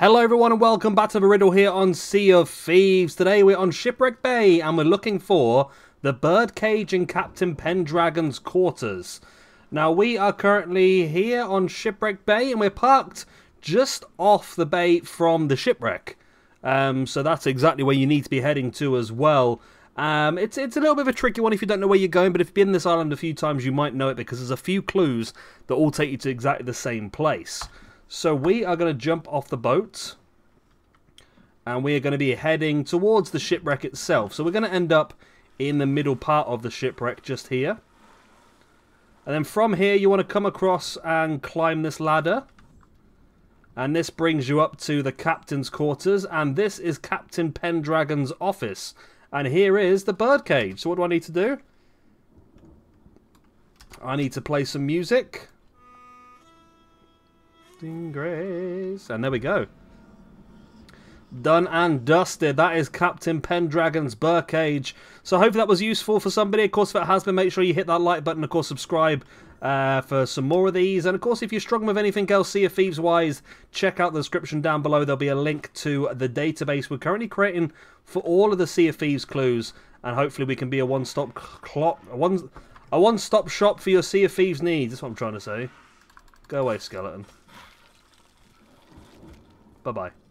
Hello everyone and welcome back to the riddle here on Sea of Thieves. Today we're on Shipwreck Bay and we're looking for the birdcage in Captain Pendragon's quarters. Now we are currently here on Shipwreck Bay and we're parked just off the bay from the shipwreck. Um, so that's exactly where you need to be heading to as well. Um, it's it's a little bit of a tricky one if you don't know where you're going, but if you've been this island a few times, you might know it because there's a few clues that all take you to exactly the same place. So we are going to jump off the boat. And we are going to be heading towards the shipwreck itself. So we're going to end up in the middle part of the shipwreck just here. And then from here you want to come across and climb this ladder. And this brings you up to the captain's quarters. And this is Captain Pendragon's office. And here is the birdcage. So what do I need to do? I need to play some music. Grace. And there we go. Done and dusted. That is Captain Pendragon's Birdcage. So hopefully that was useful for somebody. Of course, if it has been, make sure you hit that like button. Of course, subscribe uh, for some more of these. And of course, if you're struggling with anything else Sea of Thieves wise, check out the description down below. There'll be a link to the database we're currently creating for all of the Sea of Thieves clues. And hopefully we can be a one-stop clock, a one, a one-stop shop for your Sea of Thieves needs. That's what I'm trying to say. Go away, skeleton. Bye-bye.